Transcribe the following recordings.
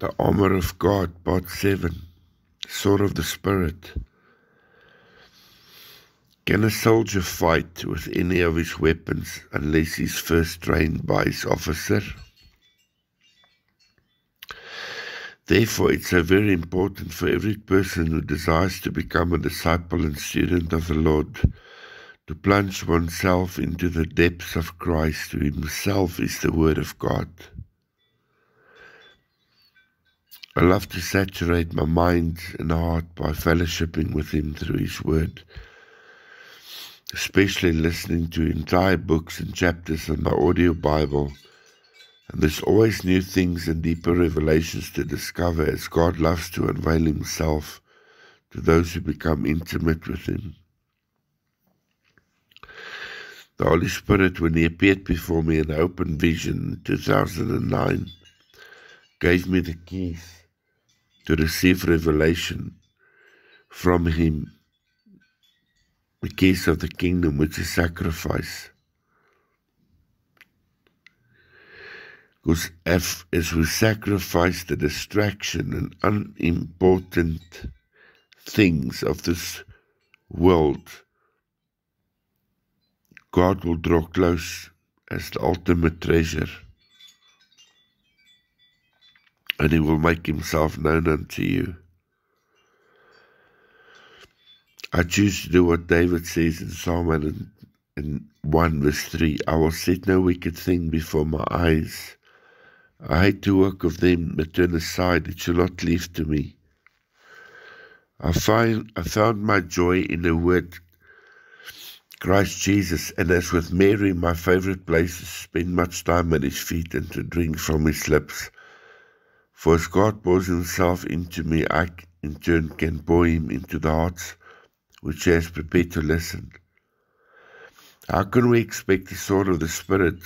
The Armor of God, Part 7, Sword of the Spirit. Can a soldier fight with any of his weapons unless he's first trained by his officer? Therefore, it's so very important for every person who desires to become a disciple and student of the Lord to plunge oneself into the depths of Christ, who himself is the Word of God. I love to saturate my mind and heart by fellowshipping with Him through His Word, especially listening to entire books and chapters on my audio Bible. And there's always new things and deeper revelations to discover as God loves to unveil Himself to those who become intimate with Him. The Holy Spirit, when He appeared before me in open vision in 2009, gave me the keys to receive revelation from Him, the keys of the kingdom, which is sacrifice. Because if, as we sacrifice the distraction and unimportant things of this world, God will draw close as the ultimate treasure and he will make himself known unto you. I choose to do what David says in Psalm 1 verse 3 I will set no wicked thing before my eyes. I hate the work of them that turn aside, it shall not leave to me. I find I found my joy in the word Christ Jesus, and as with Mary, my favorite place is to spend much time at his feet and to drink from his lips. For as God pours himself into me, I in turn can pour him into the hearts which has prepared to listen. How can we expect the sword of the Spirit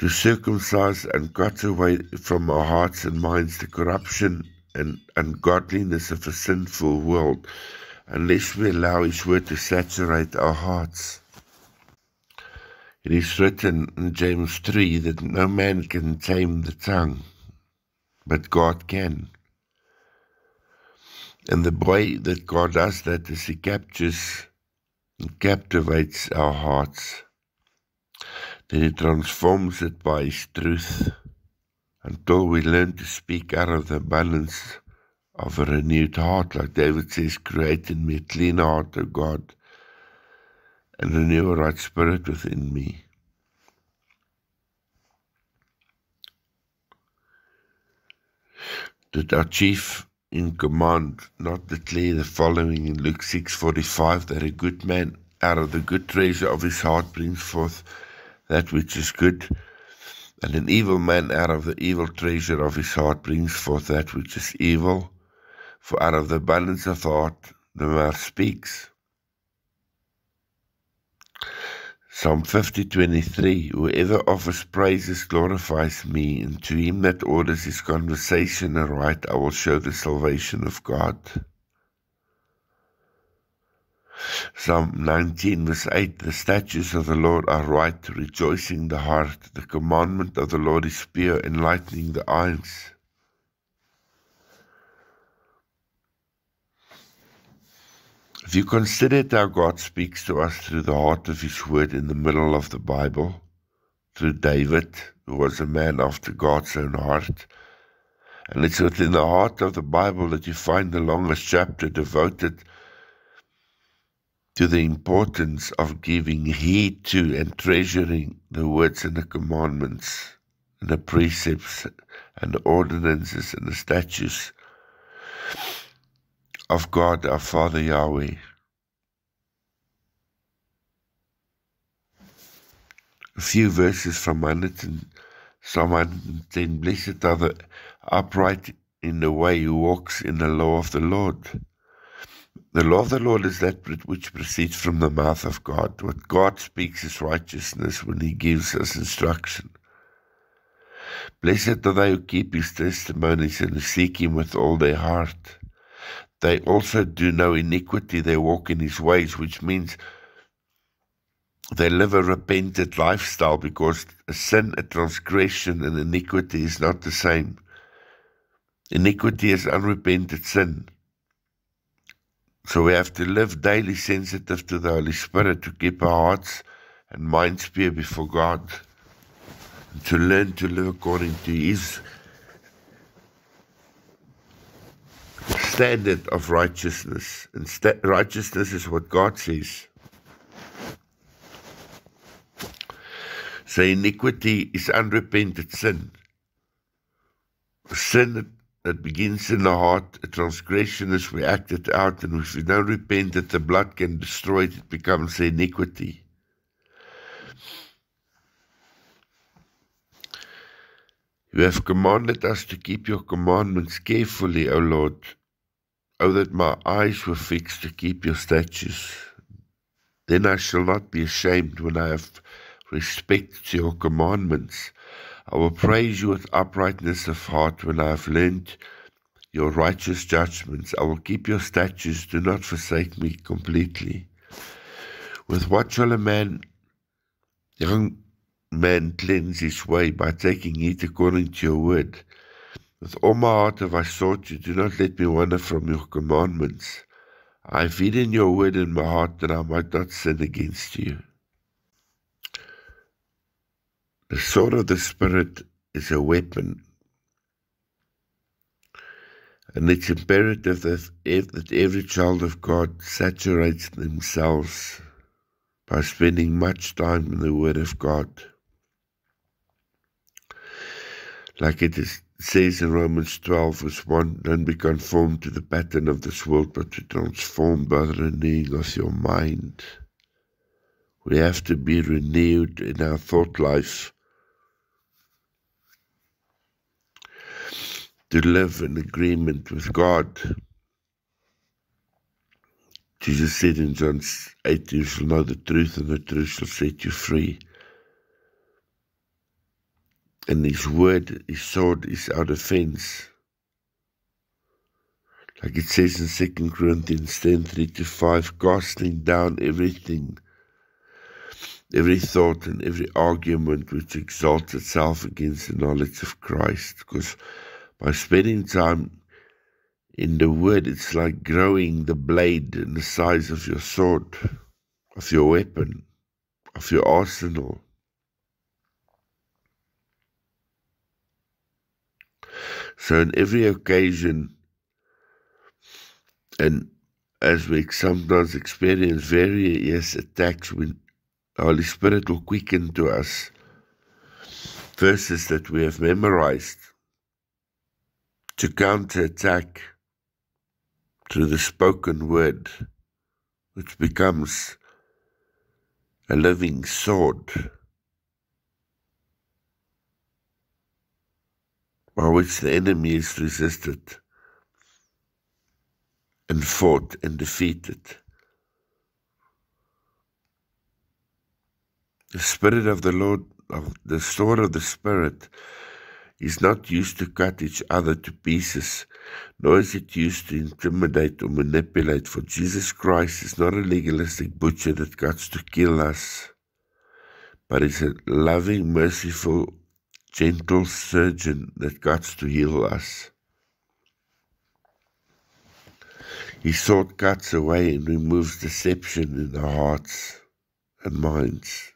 to circumcise and cut away from our hearts and minds the corruption and ungodliness of a sinful world unless we allow His word to saturate our hearts? It is written in James 3 that no man can tame the tongue, but God can. And the way that God does that is He captures and captivates our hearts. Then He transforms it by His truth until we learn to speak out of the abundance of a renewed heart. Like David says, create in me a clean heart, O God and renew a right spirit within me. Did our chief in command not declare the following in Luke 6:45 that a good man out of the good treasure of his heart brings forth that which is good and an evil man out of the evil treasure of his heart brings forth that which is evil. For out of the abundance of the heart the mouth speaks Psalm 50:23 Whoever offers praises glorifies me, and to him that orders his conversation aright I will show the salvation of God. Psalm 19 verse 8 The statutes of the Lord are right, rejoicing the heart. The commandment of the Lord is pure, enlightening the eyes. If you consider how God speaks to us through the heart of His Word in the middle of the Bible, through David, who was a man after God's own heart, and it's within the heart of the Bible that you find the longest chapter devoted to the importance of giving heed to and treasuring the words and the commandments and the precepts and the ordinances and the statutes of God our Father Yahweh. A few verses from Psalm 110 Blessed are the upright in the way who walks in the law of the Lord. The law of the Lord is that which proceeds from the mouth of God. What God speaks is righteousness when He gives us instruction. Blessed are they who keep His testimonies and seek Him with all their heart. They also do no iniquity, they walk in his ways, which means they live a repentant lifestyle because a sin, a transgression, and iniquity is not the same. Iniquity is unrepented sin. So we have to live daily sensitive to the Holy Spirit to keep our hearts and minds pure before God. And to learn to live according to His standard of righteousness. And righteousness is what God says. So iniquity is unrepented sin. Sin that begins in the heart, a transgression is reacted out, and if we don't repent that the blood can destroy it, it becomes iniquity. You have commanded us to keep your commandments carefully, O Lord. Oh, that my eyes were fixed to keep your statutes. Then I shall not be ashamed when I have respect your commandments. I will praise you with uprightness of heart when I have learned your righteous judgments. I will keep your statutes. Do not forsake me completely. With what shall a man, young man, cleanse his way? By taking heed according to your word. With all my heart have I sought you. Do not let me wander from your commandments. I have hidden your word in my heart that I might not sin against you. The sword of the Spirit is a weapon. And it's imperative that, that every child of God saturates themselves by spending much time in the Word of God. Like it is, says in Romans 12, verse 1 Don't be conformed to the pattern of this world, but be transformed by the renewing of your mind. We have to be renewed in our thought life to live in agreement with God. Jesus said in John 8, You shall know the truth, and the truth shall set you free. And His word, His sword, is our defense. Like it says in 2 Corinthians 10 3 to 5, casting down everything, every thought, and every argument which exalts itself against the knowledge of Christ. Because by spending time in the Word, it's like growing the blade and the size of your sword, of your weapon, of your arsenal. So, in every occasion, and as we sometimes experience various attacks, when the Holy Spirit will quicken to us verses that we have memorized to counterattack through the spoken word, which becomes a living sword by which the enemy is resisted and fought and defeated. The Spirit of the Lord, of the sword of the Spirit, is not used to cut each other to pieces, nor is it used to intimidate or manipulate, for Jesus Christ is not a legalistic butcher that cuts to kill us, but is a loving, merciful, gentle surgeon that cuts to heal us. His sword cuts away and removes deception in our hearts and minds.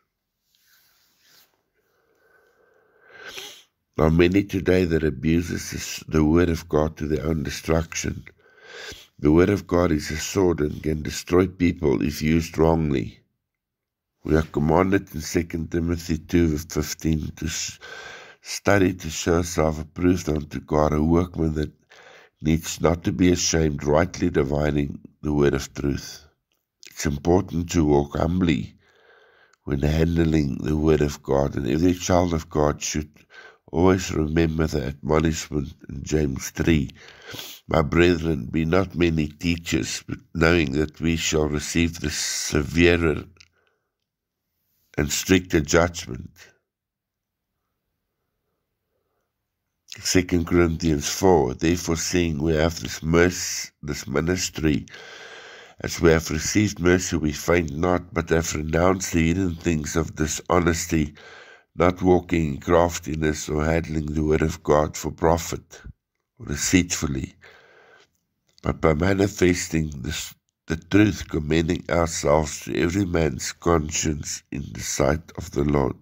There are many today that abuses the word of God to their own destruction. The word of God is a sword and can destroy people if used wrongly. We are commanded in 2 Timothy 2 15 to study to show ourselves approved unto God, a workman that needs not to be ashamed, rightly dividing the word of truth. It's important to walk humbly when handling the word of God, and every child of God should Always remember the admonishment in James 3. My brethren, be not many teachers, but knowing that we shall receive the severer and stricter judgment. 2 Corinthians 4 Therefore, seeing we have this, mercy, this ministry, As we have received mercy, we faint not, but have renounced the hidden things of dishonesty, not walking in craftiness or handling the word of God for profit or deceitfully, but by manifesting the, the truth, commending ourselves to every man's conscience in the sight of the Lord.